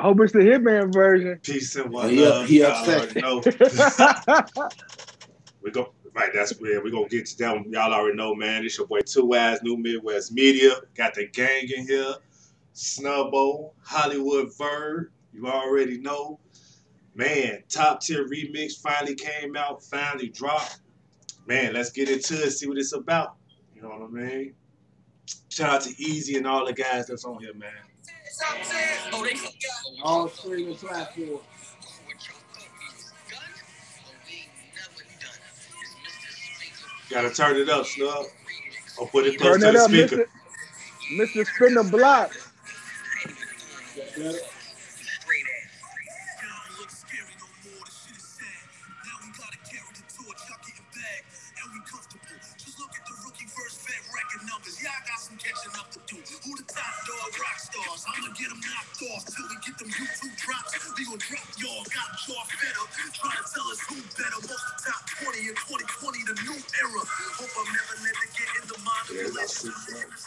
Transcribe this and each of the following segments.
I hope it's the Hitman version. Peace and one he- love. he Y'all upset. already know. we go right. That's where we're gonna get to that. One. Y'all already know, man. It's your boy 2eiies, New Midwest Media. Got the gang in here. Snubbo, Hollywood Verb. You already know, man. Top tier remix finally came out. Finally dropped. Man, let's get into it. See what it's about. You know what I mean? Shout out to Eazy and all the guys that's on here, man. All streaming platforms. Gotta turn it up, Snub. Or put it close Turn to it the up, speaker. Mr. Mr. Spin the Block. I'ma get them knocked off till we get them YouTube drops. We gon' drop y'all, got y'all up. Try to tell us who better. Most of top 20 in 2020, the new era. Hope I'm never let it get in the mind of Yeah,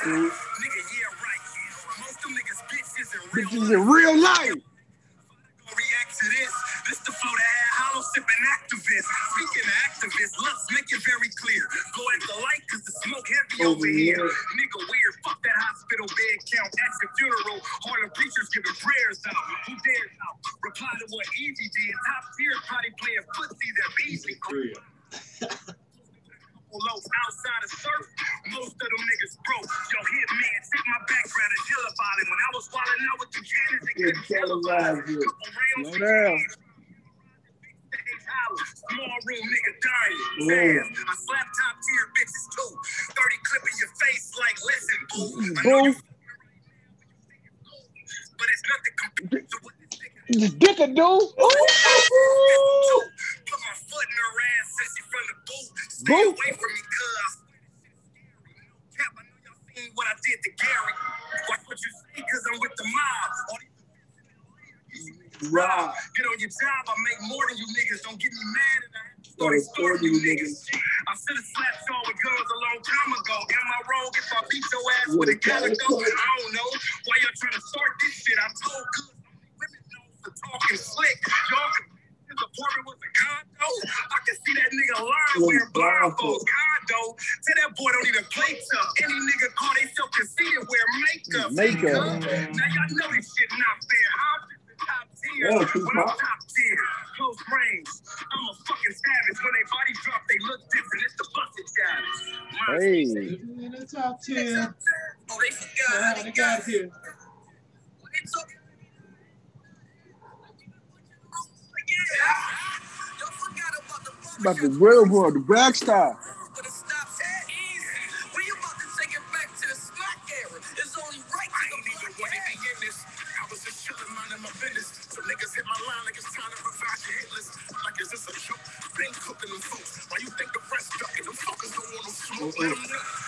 Nigga, yeah, right. Most them niggas bitches in real in real life. react to this. This the flow that had hollow sipping activists. Speaking of activists, let's make it very clear. Go at the light cause the smoke heavy Over over here. here. Nigga weird, fuck that hospital bed count. At your funeral, all the preachers giving prayers out. Who dares out? Reply to what Eazy did. Top tier probably playing footsie that easy. Crib. Low outside of surf, most of them niggas broke. Yo, hit man, check my background and hella violent. When I was wilding out with the cannons, they couldn't televise it. Slow down. Small room nigga dying. Yeah. Damn, I slap top tier bitches too. 30 clip in your face like, listen, boo. I know Boo. you but it's nothing compared to what this nigga Just get the dude. Stay Boot. away from me, cuz. Cap, I know y'all seen what I did to Gary. Watch what you say, cause I'm with the mob. Rob. Get on your job, I make more than you niggas. Don't get me mad at that. Started Story, story, storing you niggas. I should have slapped y'all with guns a long time ago. Am I wrong if I beat your ass with a calico? I don't know. Why y'all trying to start this shit? I told good women known for talking slick. Y'all can his apartment was a condo. I that nigga lying wearing blindfolds. Condo. Tell that boy don't even play tough. Any nigga call they self conceited wear makeup. Makeup. Now y'all know this shit not fair. I'm top tier. Oh, yeah, When I'm Tupac. top tier, close range. I'm a fucking savage. When they body drop, they look different. It's the busted guys. Hey. In the top 10. Oh, they forgot how How they they got got here. About the About the real world, the black star. but it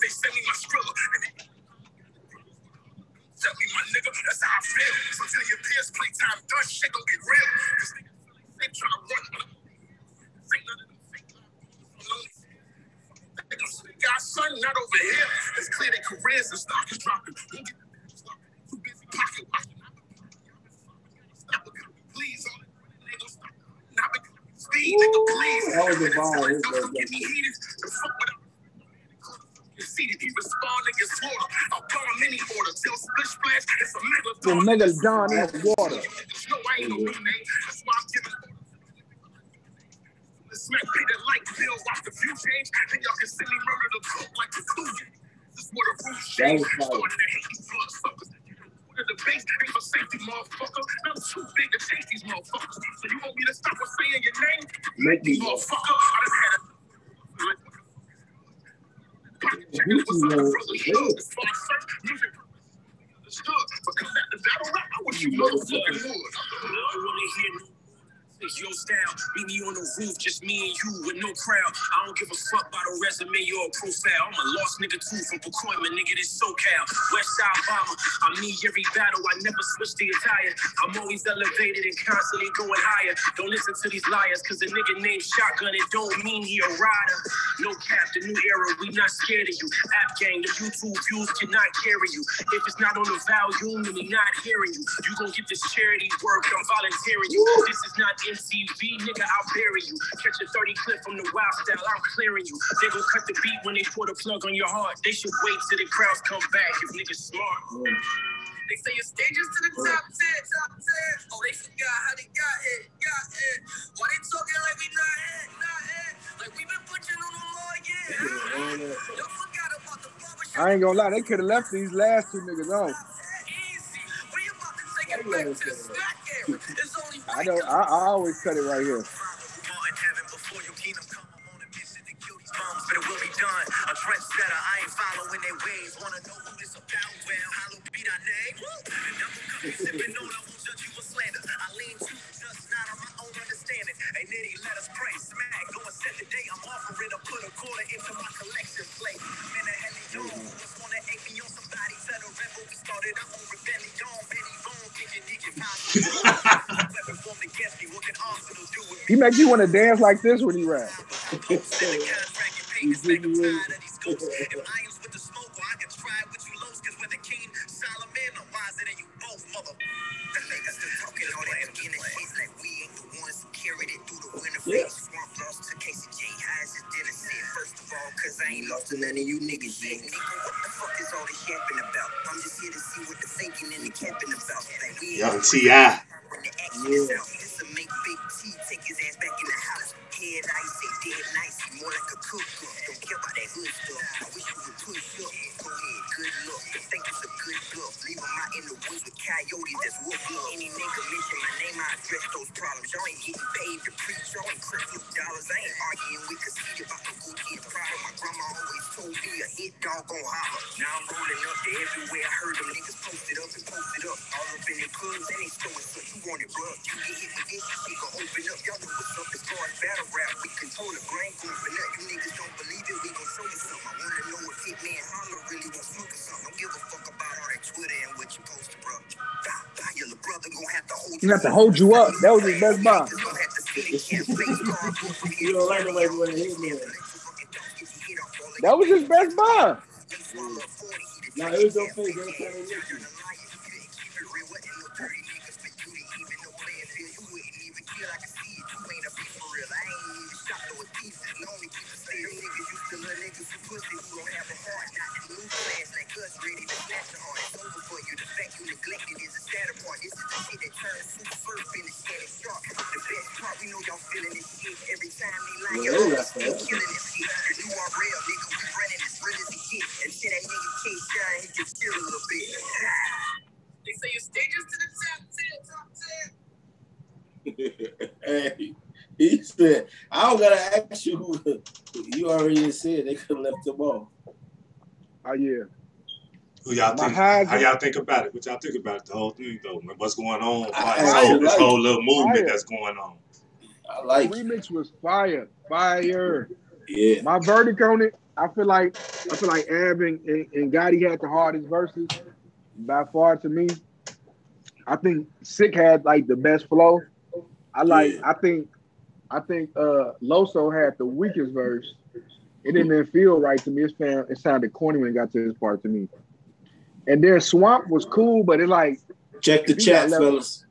They send me my they tell me my nigga, that's how I feel. So tell your peers, playtime done, shit gon' get real. Cause niggas, they tryna run. Ain't none of them fake niggas. Got son, not over here. It's clear their careers and stock is dropping. Get. Too busy pocket watching. Stop please. All that ain't gonna stop. Not because speed, nigga, please. That was a Don't get me heated. The fuck with you see that he respond niggas slaughter. I'll call him any order. Tell Splish Splash it's a The megalodon. megalodon in the water. No, I ain't no new name. That's why I'm giving smack that light bill. Watch the view change. Then y'all can see me murder the cook like the. This is where the roof That shake. was fire. Started to hate these blood suckers. to the base, ain't for safety, motherfucker. I'm too big to chase these motherfuckers. So you want me to stop with saying your name? Make me Motherfucker, I done had a. Checking what's up, brother. Shook. As far as search, music understood. But come back to battle rap, I wish you motherfucking would. I don't wanna hear it's your style. Meet me on the roof, just me and you with no crowd. I don't give a fuck about a resume or a profile. I'm a lost nigga too from Pacoima, nigga. This SoCal. Westside Bomber. I meet every battle. I never switch the attire. I'm always elevated and constantly going higher. Don't listen to these liars, cause a nigga named Shotgun, it don't mean he a rider. No cap, the new era, we not scared of you. App gang, the YouTube views cannot carry you. If it's not on the volume, we not hearing you. You gon' get this charity work, I'm volunteering you. This is not MTV, nigga, I'll bury you. Catch a 30 clip from the wild style, I'm clearing you. They gon' cut the beat when they put a plug on your heart. They should wait till the crowds come back if niggas smart. They say your stages to the top 10, top 10. Oh, they forgot how they got it, got it. Why they talking like we not it, not it? Like we been butchering on them all year. Y'all forgot about the barbershop. I ain't gonna lie, they could have left these last two niggas on. Easy. We about to take it back to the snack era. I know I, I always cut it right here. Before your make you want to dance like this when he rap. I ain't lost to none of you niggas yet. Nigga, what the fuck is all this yapping about? I'm just here to see what the faking and the capping about. Like, we ain't Young T.I. ice, say dead nice, more like a cook. Don't care about that hood stuff. I wish you would push up. Go ahead, good luck. Think it's a good bluff. Leave 'em out in the woods with coyotes that's whoop up. Any nigga mention my name, I address those problems. Y'all ain't getting paid to preach. Y'all ain't cripple dollars. I ain't arguing with conceit about the good kid problem. My grandma always told me a hit dog gon' holler. Now I'm rolling up to everywhere. I heard them niggas stuff. You want it, bro? You get hit with this, shit gon' open up. Y'all know what's up as far as battle rap. We control the brain goofing up. You niggas don't believe it, we gon' show you something. I wanna know if Hitman Holla really wants smoke or something. Don't give a fuck about all that Twitter and what you posted, bro. Bah, bah, your little brother gon' have to hold He have to hold you up. That was his best bar. Niggas gon' have to see the campaign card from You don't like the way we hit man. That was his best bar. Now it was your said, I don't gotta ask you who you already said they could have left them off. Oh yeah. Who y'all think? How y'all think about it? What y'all think about it? The whole thing though, man. What's going on? I- this, I whole, this like whole little movement Fire. that's going on. I like it. remix was fire, fire. Yeah. My verdict on it, I feel like I feel like Av and, and, and Gotti had the hardest verses by far to me. I think Sick had like the best flow. I like. Yeah. I think. I think uh Loso had the weakest verse. It didn't even feel right to me. It sounded, it sounded corny when it got to this part to me. And then Swamp was cool, but it like Check the If he got chat, left- fellas.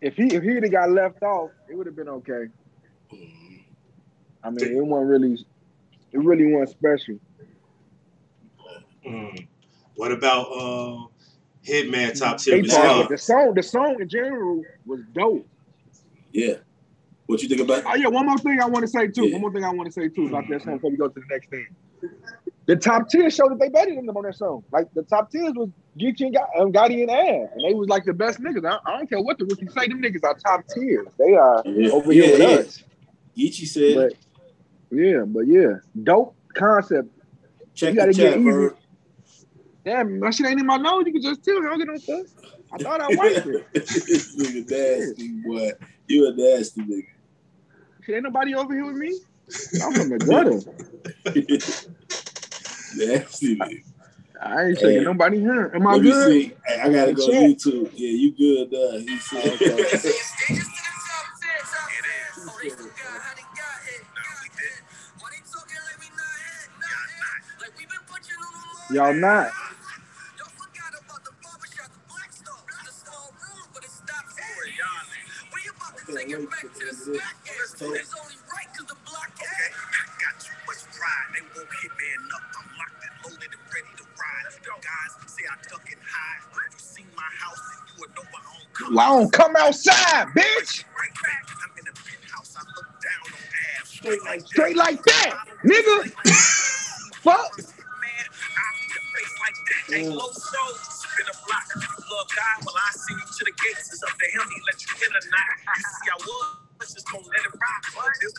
if he if he'd have got left off, it would have been okay. I mean, it wasn't really, it really wasn't special. Mm. What about uh, Hitman top They ten? part, Michelle? but the song, the song in general was dope. Yeah. What you think about Oh yeah, one more thing I want to say too. Yeah. One more thing I want to say too about that song before we go to the next thing. the top tier showed that they better than them on that song. Like the top tiers was Geechi and um, Gotti and Av, and they was like the best niggas. I, I don't care what the rookies say, them niggas are top tiers. They are Yeah, over here with yeah, yeah. us. Ichi said, But yeah, but yeah, dope concept. check you gotta the get easy. Bird. Damn, my shit ain't in my nose. You can just tell. I don't get no fuss. I thought I wiped it. this nigga nasty, boy. You a nasty nigga. Shit, ain't nobody over here with me. I'm from the gutter. nasty nigga. I ain't shaking Hey. nobody here. Am I Let me good? see. Hey, I gotta The go chat. YouTube. Yeah, you good, uh, he said. Y'all not. Well, I got too much pride. They won't hit me enough. I'm locked and loaded and ready to ride. The guys say I duck and hide. I've seen my house. I don't come outside, bitch. Right back. I'm in a penthouse. I look down on ass. Straight like Straight like that, nigga. Fuck. Man, I the face like that. Ain't low show, spin a block. Love God, well, I see you to the gates. It's up to him, he let you in or not. You see, I was gonna let it rock. This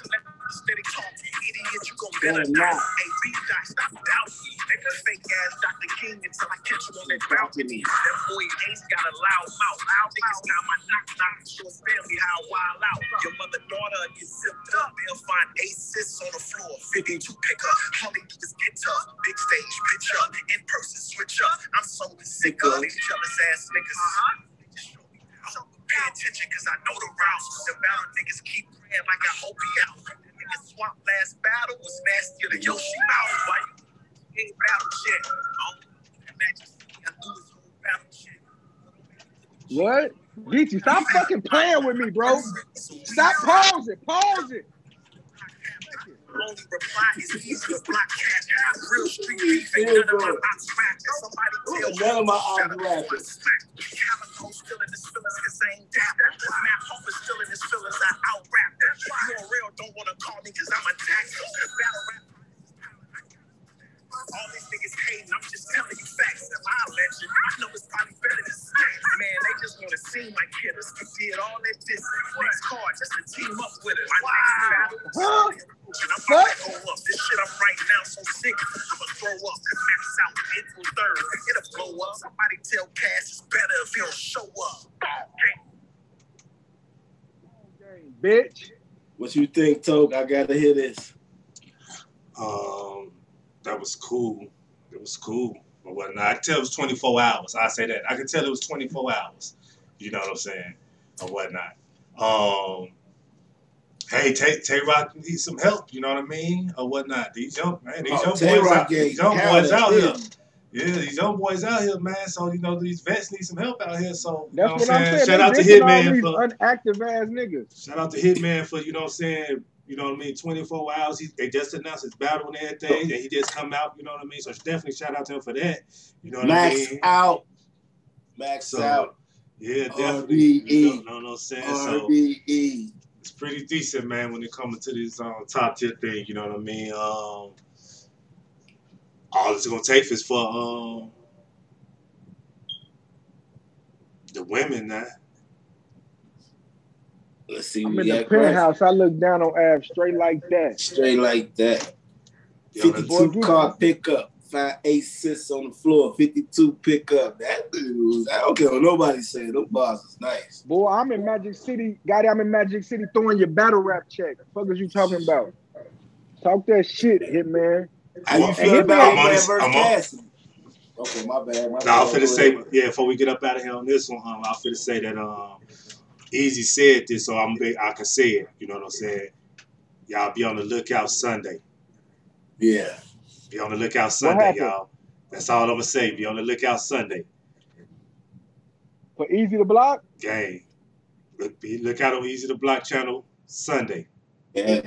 steady talk, you idiot, you gon' better not. Hey, dot, stop doubting. Nigga, fake ass Dr. King until I catch you on that balcony. That boy Ace got a loud mouth. Loud niggas got my knock knock. Show family how wild out. Your mother daughter get zipped up. They'll find aces on the floor. 52 pick up. All they is get tough. Big stage, pitch. In person, switch up. I'm so sick of these jealous ass niggas. Pay attention, cause I know the routes. The battle niggas keep praying like I hope he out. The niggas swap last battle was nastier than Yoshi mouth. Why you ain't battle shit? I don't imagine I do his whole battle shit. What? Geechi, stop fucking playing with me, bro. Stop. Pause it. Pause it. Only reply is easy to block cat. Real street beef ain't none of my ops. Somebody tell me. None of my ops out rapping. to Smack. Calicoe still in his feelings cause I ain't dapping. Matt Hofer still in his feelings. I out rap. You on real don't wanna call me cause I'm a. Battle rap. All these niggas hating, I'm just telling you facts. Legend, I know it's probably better than. Man, they just wanna seem like hitters. We did all that dissing. Next card just to team up with us. My next battle Huh? And I'm about to go up. This shit I'm writing now so sick. I'ma throw up. Max out April 3rd. It'll blow up. Somebody tell Cass it's better if he don't show up. Bitch. What you think, Toke? I gotta hear this. Um, that was cool. It was cool. But whatnot. I can tell it was 24 hours. I say that. I can tell it was 24 hours. You know what I'm saying? Or whatnot. Um, hey, Tay, Tay Roc needs some help. You know what I mean? Or whatnot. These young man, these Oh, young Tay boys, out, these young boys out here. Yeah, these young boys out here, man. So you know these vets need some help out here. So you That's know what I'm saying. Shout They out to Hitman for unactive ass niggas. Shout out to Hitman for, you know what I'm saying, you know what I mean, 24 hours. He, they just announced his battle and everything, and he just come out, you know what I mean? So definitely shout out to him for that. You know what Max I mean? out. Max So, out. Yeah, definitely. RBE. You know, know what I'm saying? So RBE. It's pretty decent, man, when it comes to this um, top tier thing, you know what I mean? Um, all it's gonna take is for um the women now. Let's see. I'm in the got graphic. penthouse. I look down on Av straight like that. Straight like that. You 52 car pickup. Five assists on the floor. 52 pickup. That dude was, I don't care what nobody say. Those bars is nice. Boy, I'm in Magic City. Gotti, I'm in Magic City throwing your battle rap check. Fuck is you talking about? Talk that shit, Hitman. How you I'm feel on about this- Hitman versus I'm on- Cassidy? Okay, my bad. My No, I'm finna say, yeah, before we get up out of here on this one, um, I'm finna say that um, Eazy said this, so I'm be, I can say it. You know what I'm saying? Y'all be on the lookout Sunday. Yeah. Be on the lookout Sunday, y'all. That's all I'm gonna say. Be on the lookout Sunday. For easy to block, Gang. Look, be look out on Eazy to Block channel Sunday. Yeah.